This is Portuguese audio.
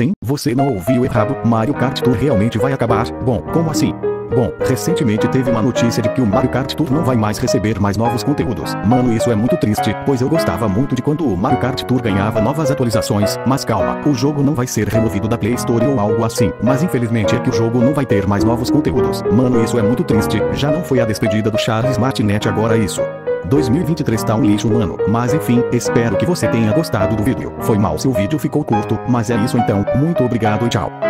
Sim, você não ouviu errado, Mario Kart Tour realmente vai acabar. Bom, como assim? Bom, recentemente teve uma notícia de que o Mario Kart Tour não vai mais receber mais novos conteúdos. Mano, isso é muito triste, pois eu gostava muito de quando o Mario Kart Tour ganhava novas atualizações, mas calma, o jogo não vai ser removido da Play Store ou algo assim. Mas infelizmente é que o jogo não vai ter mais novos conteúdos. Mano, isso é muito triste, já não foi a despedida do Charles Martinet agora isso. 2023 tá um lixo mano, mas enfim, espero que você tenha gostado do vídeo. Foi mal se o vídeo ficou curto, mas é isso então, muito obrigado e tchau.